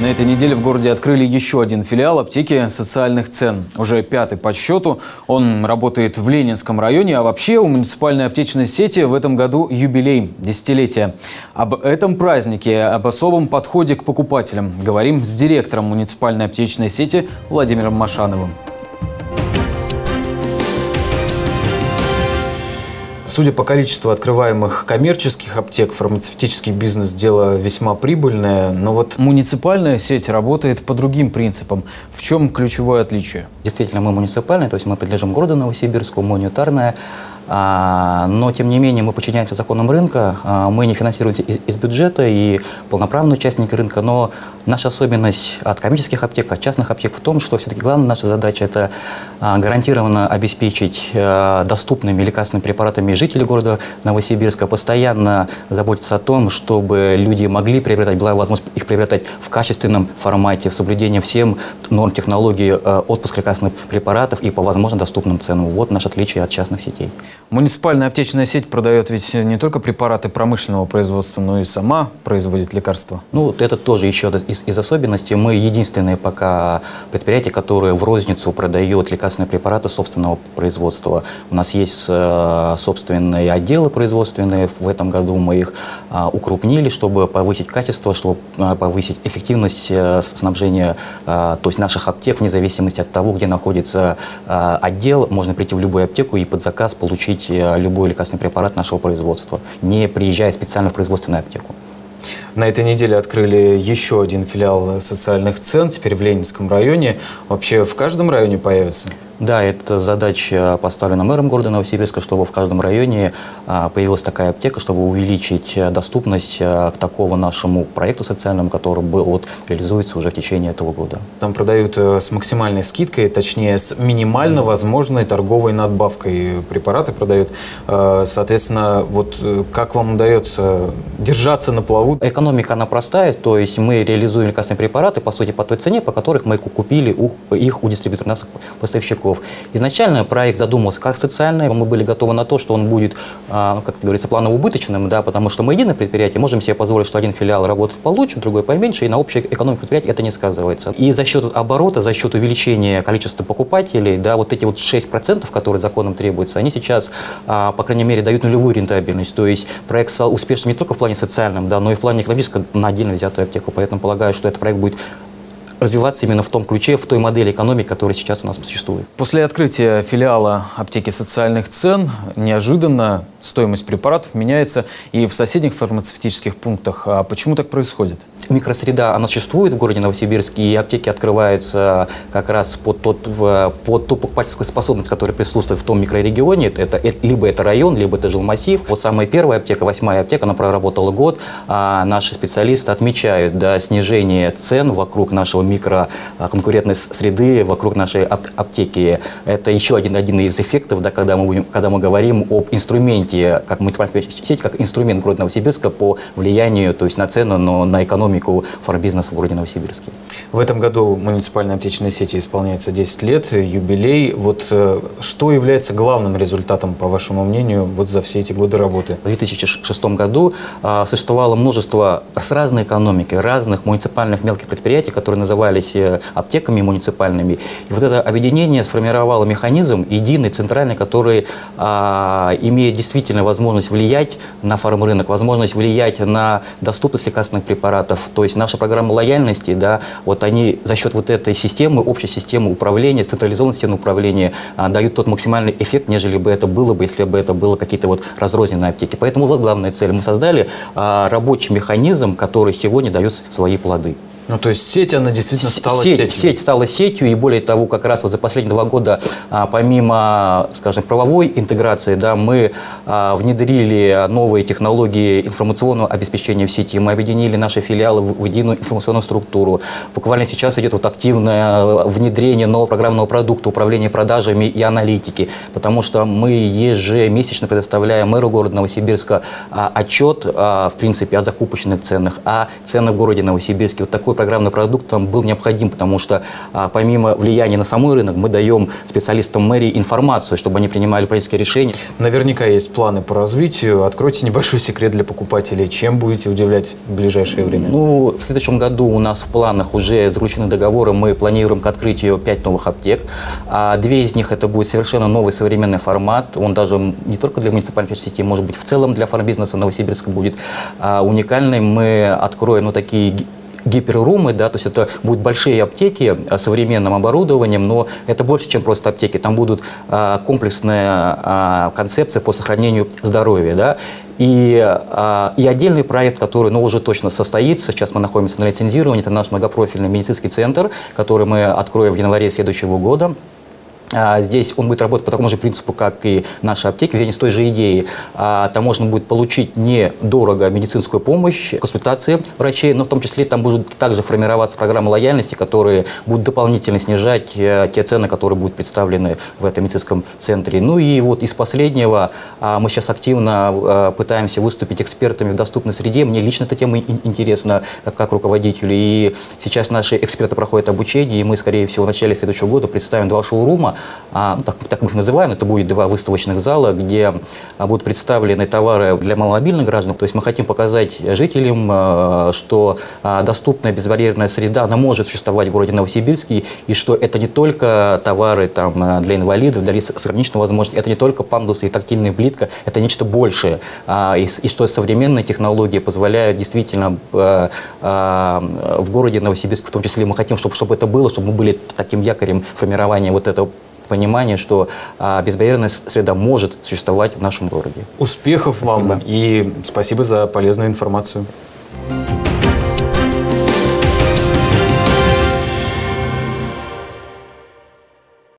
На этой неделе в городе открыли еще один филиал аптеки социальных цен. Уже пятый по счету. Он работает в Ленинском районе, а вообще у муниципальной аптечной сети в этом году юбилей, десятилетие. Об этом празднике, об особом подходе к покупателям говорим с директором муниципальной аптечной сети Владимиром Машановым. Судя по количеству открываемых коммерческих аптек, фармацевтический бизнес – дело весьма прибыльное. Но вот муниципальная сеть работает по другим принципам. В чем ключевое отличие? Действительно, мы муниципальные, то есть мы подлежим городу Новосибирску, мы. А, но, тем не менее, мы подчиняемся законам рынка, а, мы не финансируемся из, из бюджета и полноправные участники рынка, но наша особенность от коммерческих аптек, от частных аптек в том, что все-таки главная наша задача – это а, гарантированно обеспечить доступными лекарственными препаратами жителей города Новосибирска, постоянно заботиться о том, чтобы люди могли приобретать, была возможность их приобретать в качественном формате, в соблюдении всем норм технологии отпуск лекарственных препаратов и по возможно доступным ценам. Вот наше отличие от частных сетей. Муниципальная аптечная сеть продает ведь не только препараты промышленного производства, но и сама производит лекарства. Ну, это тоже еще из, из особенностей. Мы единственные пока предприятие, которое в розницу продает лекарственные препараты собственного производства. У нас есть э, собственные отделы производственные. В этом году мы их э, укрупнили, чтобы повысить качество, чтобы э, повысить эффективность э, снабжения, э, то есть наших аптек, вне зависимости от того, где находится э, отдел. Можно прийти в любую аптеку и под заказ получить получить э, любой лекарственный препарат нашего производства, не приезжая специально в производственную аптеку. На этой неделе открыли еще один филиал социальных цен, теперь в Ленинском районе. Вообще в каждом районе появится? Да, это задача поставлена мэром города Новосибирска, чтобы в каждом районе а, появилась такая аптека, чтобы увеличить э, доступность э, к такому нашему проекту социальному, который был, вот, реализуется уже в течение этого года. Там продают э, с максимальной скидкой, точнее с минимально возможной торговой надбавкой препараты продают. Соответственно, вот как вам удается держаться на плаву? Экономика, она простая, то есть мы реализуем лекарственные препараты, по сути, по той цене, по которых мы купили их у дистрибьюторов поставщиков игроков. Изначально проект задумывался как социальный, мы были готовы на то, что он будет, а, как говорится, планово-убыточным, да, потому что мы единое предприятие, можем себе позволить, что один филиал работает получше, другой поменьше, и на общей экономике предприятия это не сказывается. И за счет оборота, за счет увеличения количества покупателей, да, вот эти вот 6%, которые законом требуются, они сейчас, а, по крайней мере, дают нулевую рентабельность. То есть проект стал успешным не только в плане социальном, да, но и в плане экономическом на отдельно взятую аптеку. Поэтому полагаю, что этот проект будет развиваться именно в том ключе, в той модели экономики, которая сейчас у нас существует. После открытия филиала аптеки социальных цен неожиданно стоимость препаратов меняется и в соседних фармацевтических пунктах. А почему так происходит? Микросреда, она существует в городе Новосибирске, и аптеки открываются как раз под, тот, под ту покупательскую способность, которая присутствует в том микрорегионе. Это, это, либо это район, либо это жилмассив. Вот самая первая аптека, восьмая аптека, она проработала год. А наши специалисты отмечают да, снижение цен вокруг нашего микроконкурентной среды, вокруг нашей аптеки. Это еще один, один из эффектов, да, когда, мы будем, когда мы говорим об инструменте как муниципальная сеть, как инструмент города Новосибирска по влиянию, то есть на цену, но на экономику фармбизнеса в городе Новосибирске. В этом году муниципальной аптечной сети исполняется 10 лет, юбилей. Вот э, что является главным результатом, по вашему мнению, вот за все эти годы работы? В 2006 году а, существовало множество с разной экономикой, разных муниципальных мелких предприятий, которые назывались э, аптеками муниципальными. И вот это объединение сформировало механизм единый, центральный, который а, имеет действительно возможность влиять на фармрынок, возможность влиять на доступность лекарственных препаратов. То есть наша программа лояльности, да, вот они за счет вот этой системы, общей системы управления, централизованной системы управления, а, дают тот максимальный эффект, нежели бы это было бы, если бы это было какие-то вот разрозненные аптеки. Поэтому вот главная цель. Мы создали а, рабочий механизм, который сегодня дает свои плоды. Ну, то есть сеть, она действительно стала сеть, сетью? Сеть стала сетью, и более того, как раз вот за последние два года, а, помимо, скажем, правовой интеграции, да, мы а, внедрили новые технологии информационного обеспечения в сети, мы объединили наши филиалы в единую информационную структуру. Буквально сейчас идет вот активное внедрение нового программного продукта, управления продажами и аналитики, потому что мы ежемесячно предоставляем мэру города Новосибирска а, отчет, в принципе, о закупочных ценах, о ценах в городе Новосибирске. Вот такой программный продукт там был необходим, потому что а, помимо влияния на самой рынок, мы даем специалистам мэрии информацию, чтобы они принимали политические решения. Наверняка есть планы по развитию. Откройте небольшой секрет для покупателей. Чем будете удивлять в ближайшее время? Ну, в следующем году у нас в планах уже заключены договоры. Мы планируем к открытию 5 новых аптек. А две из них это будет совершенно новый современный формат. Он даже не только для муниципальной сети, может быть, в целом для фармбизнеса Новосибирска будет а, уникальный. Мы откроем ну, такие гиперрумы, да, то есть это будут большие аптеки с современным оборудованием, но это больше, чем просто аптеки. Там будут а, комплексные а, концепции по сохранению здоровья, да, и, а, и отдельный проект, который ну, уже точно состоится, сейчас мы находимся на лицензировании, это наш многопрофильный медицинский центр, который мы откроем в январе следующего года. А, здесь он будет работать по такому же принципу, как и наши аптеки, вернее, с той же идеей. А, там можно будет получить недорого медицинскую помощь, консультации врачей, но в том числе там будут также формироваться программы лояльности, которые будут дополнительно снижать э, те цены, которые будут представлены в этом медицинском центре. Ну и вот из последнего а, мы сейчас активно пытаемся выступить экспертами в доступной среде. Мне лично эта тема интересна как руководителю. И сейчас наши эксперты проходят обучение, и мы, скорее всего, в начале следующего года представим два шоурума, ну, так, так мы их называем, это будет два выставочных зала, где а, будут представлены товары для маломобильных граждан. То есть мы хотим показать жителям, а, что доступная безбарьерная среда, она может существовать в городе Новосибирске, и что это не только товары там, для инвалидов, для с ограниченной возможностью, это не только пандусы и тактильная плитка, это нечто большее. И, и что современные технологии позволяют действительно в городе Новосибирск, в том числе мы хотим, чтобы, чтобы это было, чтобы мы были таким якорем формирования вот этого понимание, что а, безбарьерная среда может существовать в нашем городе. Успехов спасибо. вам и спасибо за полезную информацию.